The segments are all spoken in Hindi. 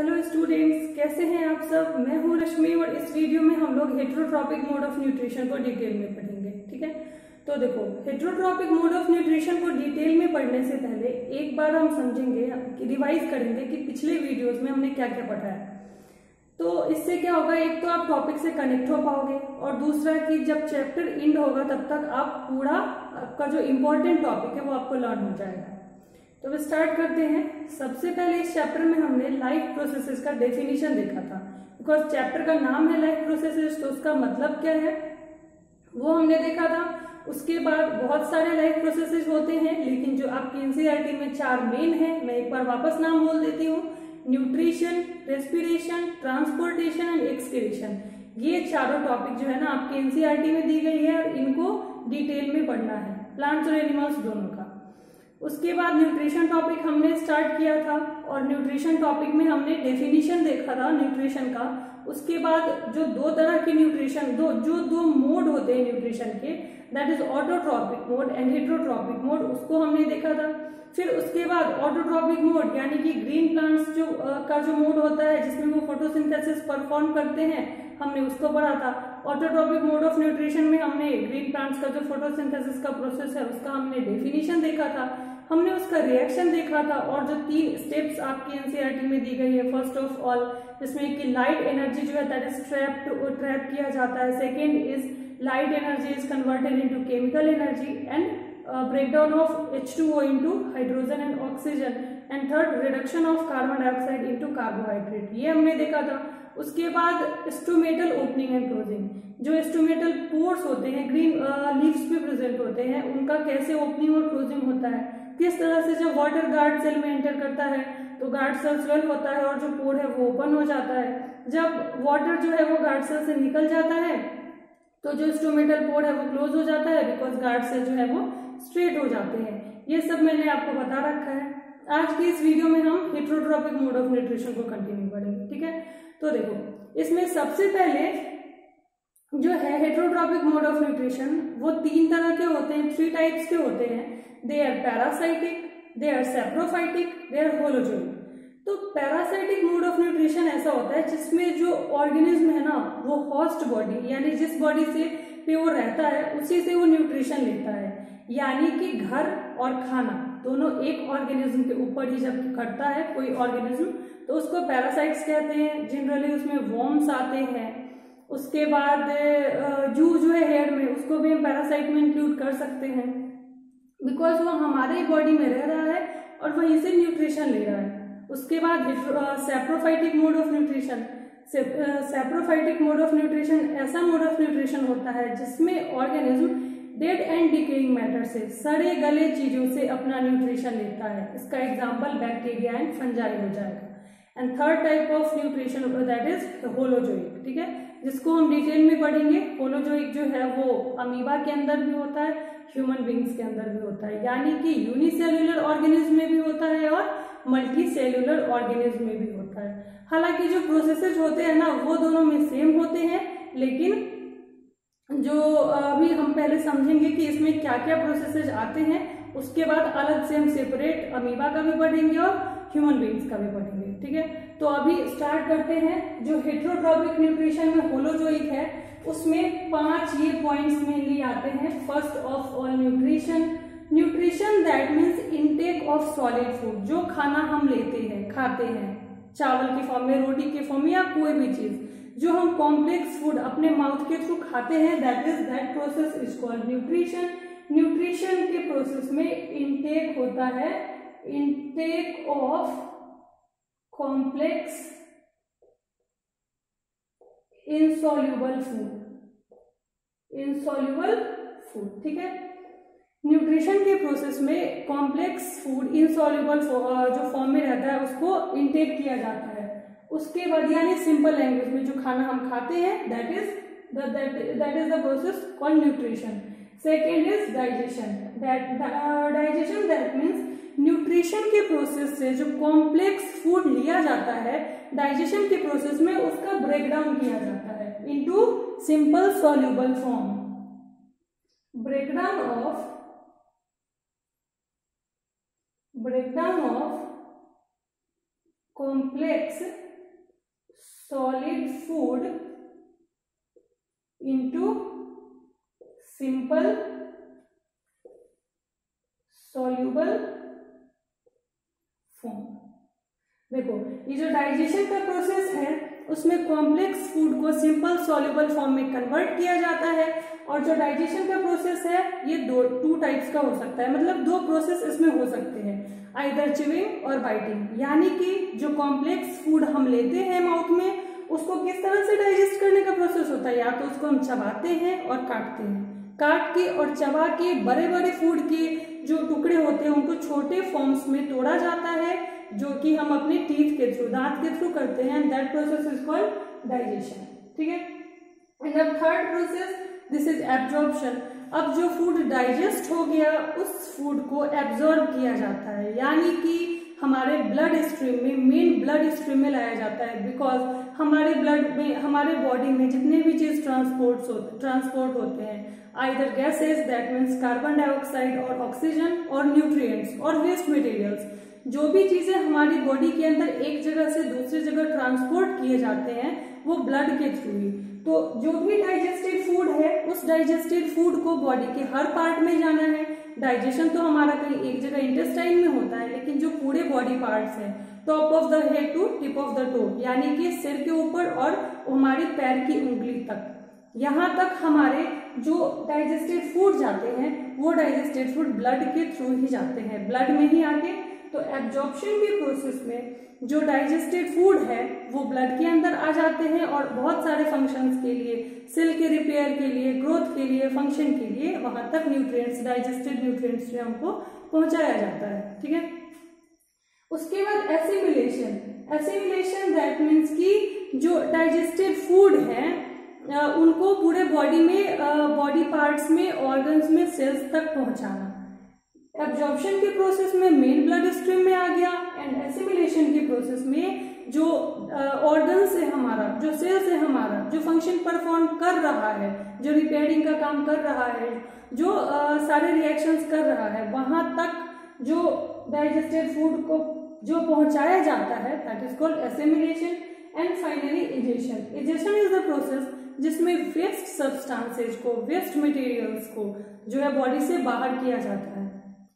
हेलो स्टूडेंट्स कैसे हैं आप सब? मैं हूँ रश्मि और इस वीडियो में हम लोग हेट्रोट्रॉपिक मोड ऑफ़ न्यूट्रिशन को डिटेल में पढ़ेंगे, ठीक है? तो देखो हेट्रोट्रॉपिक मोड ऑफ़ न्यूट्रिशन को डिटेल में पढ़ने से पहले एक बार हम समझेंगे रिवाइज करेंगे कि पिछले वीडियोस में हमने क्या क्या पढ़ा है। तो इससे क्या होगा? एक तो आप टॉपिक से कनेक्ट हो पाओगे और दूसरा कि जब चैप्टर इंड होगा, तब तक आप पूरा, आपका जो इम्पोर्टेंट टॉपिक है, वो आपको लर्न हो जाएगा। तो अब स्टार्ट करते हैं। सबसे पहले इस चैप्टर में हमने लाइफ प्रोसेसेस का डेफिनेशन देखा था। बिकॉज़ चैप्टर का नाम है लाइफ प्रोसेसेस तो उसका मतलब क्या है? वो हमने देखा था। उसके बाद बहुत सारे लाइफ प्रोसेसेस होते हैं, लेकिन जो आपकी एनसीईआरटी में चार मेन है, मैं एक बार वापस नाम बोल देती हूँ। Nutrition respiration transportation and excretion ये चारों टॉपिक जो है ना, आपके एनसीईआरटी में दी गई है और इनको डिटेल में पढ़ना है। प्लांट्स और एनिमल्स दोनों। उसके बाद न्यूट्रिशन टॉपिक हमने स्टार्ट किया था और न्यूट्रिशन टॉपिक में हमने डेफिनेशन देखा था न्यूट्रिशन का। उसके बाद जो दो तरह के न्यूट्रिशन दो जो दो मोड होते हैं न्यूट्रिशन के that is autotrophic mode and heterotrophic mode उसको हमने देखा था। फिर उसके बाद ऑटोट्रॉपिक मोड यानी कि ग्रीन प्लांट्स जो आ, का जो मोड होता है जिसमें वो फोटोसिंथेसिस परफॉर्म करते हैं हमने उसको पढ़ा था। ऑटोट्रॉपिक मोड ऑफ़ न्यूट्रिशन में हमने ग्रीन प्लांट्स का जो फोटोसिंथेसिस का प्रोसेस है उसका हमने डेफिनेशन देखा था। हमने उसका रिएक्शन देखा था और जो तीन स्टेप्स आपकी एनसीईआरटी में दी गई है फ़र्स्ट ऑफ़ ऑल जिसमें कि लाइट एनर्जी जो है दैट इज़ ट्रैप ट्रैप किया जाता है। Second is light energy is converted into chemical energy and breakdown of H2O into hydrogen and oxygen and third reduction of carbon dioxide into carbohydrate ये हमने देखा था। उसके बाद स्टोमेटल ओपनिंग एंड क्लोजिंग जो स्टोमेटल पोर्स होते हैं ग्रीन लीव्स पे प्रेजेंट होते हैं, उनका कैसे ओपनिंग और क्लोजिंग होता है? किस तरह से जब वाटर गार्ड सेल में एंटर करता है तो गार्ड सेल स्वेल होता है और जो पोर है वो ओपन हो जाता है। जब वाटर जो है वो गार्ड सेल से निकल जाता है तो जो स्टोमेटल पोर है वो क्लोज हो जाता है बिकॉज़ गार्ड सेल जो है वो स्ट्रेट हो जाते हैं। ये सब मैंने आपको बता रखा है। आज की इस वीडियो में हम हेट्रोट्रॉपिक मोड ऑफ़ न्यूट्रिशन को कंटिन्यू करेंगे, ठीक है? तो देखो, इसमें सबसे पहले जो है हेट्रोट्रॉपिक मोड ऑफ़ न्यूट्रिशन वो तीन तरह के होते हैं थ्री टाइप्स के होते हैं। They are parasitic they are saprophytic they are holozoic तो पैरासाइटिक मोड ऑफ़ न्यूट्रिशन ऐसा होता है जिसमें जो ऑर्गेनिज्म है ना, वो हॉस्ट बॉडी यानी जिस बॉडी से प्योर रहता है, उसी से वो न्यूट्रिशन लेता है। यानी कि घर और खाना, दोनों एक ऑर्गेनिज्म के ऊपर ही जब करता है, कोई ऑर्गेनिज्म तो उसको पैरासाइट्स कहते हैं। जनरली उसमें वॉर्म्स आते हैं। उसके बाद जू जो है हेयर में, उसको भी हम पैरासाइट में इंक्लूड कर सकते हैं। बिकॉज़ वो हमारे ही बॉडी में रह रहा है और वहीं से न्यूट्रिशन ले रहा है। उसके बाद saprophytic mode of nutrition saprophytic mode of nutrition ऐसा मोड ऑफ़ न्यूट्रिशन होता है जिसमें organism dead and decaying matter से, सड़े गले चीज़ों से अपना न्यूट्रिशन लेता है। इसका एग्ज़ाम्पल बैक्टीरिया एंड फंजाई हो जाएगा। And third type of nutrition that is holozoic ठीक है? जिसको हम डिटेल में पढ़ेंगे होलोजोइक जो है वो अमीबा के अंदर भी होता है ह्यूमन बींग्स के अंदर भी होता है। यानी कि यूनिसेल्युलर ऑर्गेनिज्म में भी होता है और मल्टी सेल्युलर ऑर्गेनिज्म में भी होता है। हालाँकि जो प्रोसेसेस होते हैं ना, वो दोनों में सेम होते हैं, लेकिन जो अभी हम पहले समझेंगे कि इसमें क्या क्या प्रोसेसेस आते हैं, उसके बाद अलग से हम सेपरेट अमीबा का भी पढ़ेंगे और ह्यूमन बींग्स का भी पढ़ेंगे ठीक है? तो अभी स्टार्ट करते हैं जो हेट्रोट्रॉपिक न्यूट्रिशन में होलोजोइक है, उसमें पाँच ये पॉइंट्स मेनली आते हैं. First of all nutrition nutrition that means intake of solid food जो खाना हम लेते हैं, खाते हैं, चावल के फॉर्म में, रोटी के फॉर्म में या कोई भी चीज़, जो हम कॉम्प्लेक्स फ़ूड अपने माउथ के थ्रू खाते हैं that is that process is called nutrition nutrition के प्रोसेस में इनटेक होता है intake of complex insoluble food insoluble food ठीक है? न्यूट्रिशन के प्रोसेस में कॉम्प्लेक्स फ़ूड इनसॉल्यूबल जो फॉर्म में रहता है, उसको इंटेक किया जाता है। उसके बाद यानी सिंपल लैंग्वेज में जो खाना हम खाते हैं that is that is the process called nutrition second is digestion digestion that means nutrition के प्रोसेस से जो कॉम्प्लेक्स फ़ूड लिया जाता है डाइजेशन के प्रोसेस में उसका ब्रेकडाउन किया जाता है into simple soluble form breakdown of breakdown of complex solid food into simple soluble form देखो, ये जो डाइजेशन का प्रोसेस है, उसमें कॉम्प्लेक्स फ़ूड को सिंपल सॉल्युबल फॉर्म में कन्वर्ट किया जाता है और जो डाइजेशन का प्रोसेस है, ये दो टू टाइप्स का हो सकता है। मतलब दो प्रोसेस इसमें हो सकते हैं आइदर चिविंग और बाइटिंग यानी कि जो कॉम्प्लेक्स फ़ूड हम लेते हैं माउथ में, उसको किस तरह से डाइजेस्ट करने का प्रोसेस होता है? या तो उसको हम चबाते हैं और काटते हैं। काट के और चबा के बड़े बड़े फ़ूड के जो टुकड़े होते हैं, उनको छोटे फॉर्म्स में तोड़ा जाता है, जो कि हम अपने टीथ के थ्रू दांत के थ्रू करते हैं that process is called digestion ठीक है? And the third process this is absorption अब जो फ़ूड डाइजेस्ट हो गया, उस फ़ूड को एब्जॉर्ब किया जाता है, यानी कि हमारे ब्लड स्ट्रीम में मेन ब्लड स्ट्रीम में लाया जाता है बिकॉज़ हमारे ब्लड में, हमारे बॉडी में जितने भी चीज़ ट्रांसपोर्ट ट्रांसपोर्ट होते हैं either gases that means carbon dioxide और ऑक्सीजन और न्यूट्रिएंट्स और वेस्ट मटेरियल्स जो भी चीज़ें हमारी बॉडी के अंदर एक जगह से दूसरी जगह ट्रांसपोर्ट किए जाते हैं, वो ब्लड के थ्रू ही। तो जो भी डाइजेस्टेड फ़ूड है, उस डाइजेस्टेड फ़ूड को बॉडी के हर पार्ट में जाना है। डाइजेशन तो हमारा कहीं एक जगह इंटेस्टाइन में होता है, लेकिन जो पूरे बॉडी पार्ट्स हैं top of the head to tip of the toe यानी कि सिर के ऊपर और हमारी पैर की उंगली तक। यहाँ तक हमारे जो डाइजेस्टेड फ़ूड जाते हैं, वो डाइजेस्टेड फ़ूड ब्लड के थ्रू ही जाते हैं। ब्लड में ही आके तो एब्जॉर्प्शन के प्रोसेस में जो डाइजेस्टेड फ़ूड है, वो ब्लड के अंदर आ जाते हैं और बहुत सारे फ़ंक्शंस के लिए सेल के रिपेयर के लिए ग्रोथ के लिए फ़ंक्शन के लिए वहाँ तक न्यूट्रिएंट्स डाइजेस्टेड न्यूट्रिएंट्स जो हमको पहुँचाया जाता है। ठीक है? उसके बाद एसिमिलेशन एसिमिलेशन दैट मीन्स की जो डाइजेस्टेड फ़ूड है उनको पूरे बॉडी में बॉडी पार्ट्स में ऑर्गन्स में सेल्स तक पहुंचाना। एब्जॉर्प्शन के प्रोसेस में मेन ब्लड स्ट्रीम में आ गया एंड एसिमिलेशन के प्रोसेस में जो ऑर्गन्स है हमारा जो सेल्स है हमारा जो फ़ंक्शन परफॉर्म कर रहा है जो रिपेयरिंग का काम कर रहा है जो uh, सारे रिएक्शंस कर रहा है वहाँ तक जो डाइजेस्टेड फ़ूड को जो पहुँचाया जाता है that is called assimilation and finally egestion egestion is the process जिसमें वेस्ट सब्सटेंसेज को वेस्ट मटेरियल्स को जो है बॉडी से बाहर किया जाता है।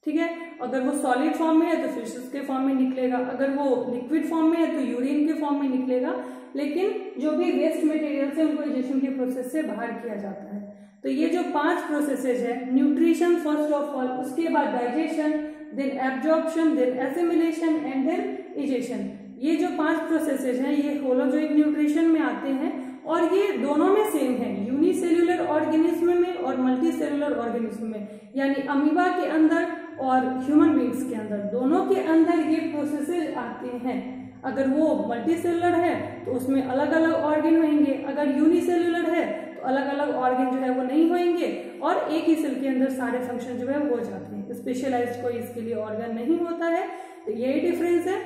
ठीक है? अगर वो सॉलिड फॉर्म में है तो फिशेस के फॉर्म में निकलेगा। अगर वो लिक्विड फॉर्म में है तो यूरिन के फॉर्म में निकलेगा। लेकिन जो भी वेस्ट मटेरियल है, उनको इजेशन के प्रोसेस से बाहर किया जाता है। तो ये जो पाँच प्रोसेसेज है न्यूट्रिशन फ़र्स्ट ऑफ़ ऑल उसके बाद digestion then absorption then assimilation and then egestion ये जो पाँच प्रोसेसेज हैं, ये होलोजोइक न्यूट्रिशन में आते हैं। और ये दोनों में सेम है यूनिसेल्युलर ऑर्गेनिज्म में और मल्टी सेल्युलर ऑर्गेनिज्म में। यानी अमीबा के अंदर और ह्यूमन बींग्स के अंदर। दोनों के अंदर ये प्रोसेसेज आते हैं। अगर वो मल्टी सेलुलर है तो उसमें अलग अलग ऑर्गेन होंगे। अगर यूनिसेल्युलर है तो अलग अलग ऑर्गेन जो है वो नहीं होंगे और एक ही सेल के अंदर सारे फ़ंक्शन जो है हो जाते हैं। स्पेशलाइज्ड कोई इसके लिए ऑर्गन नहीं होता है। तो यही डिफरेंस है।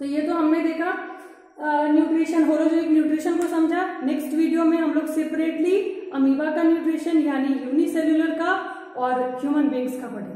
तो ये तो हमने देखा न्यूट्रिशन होलोजिक न्यूट्रिशन को समझा। नेक्स्ट वीडियो में हम लोग सेपरेटली अमीबा का न्यूट्रिशन यानी यूनिसेल्युलर का और ह्यूमन बींग्स का पढ़ेंगे।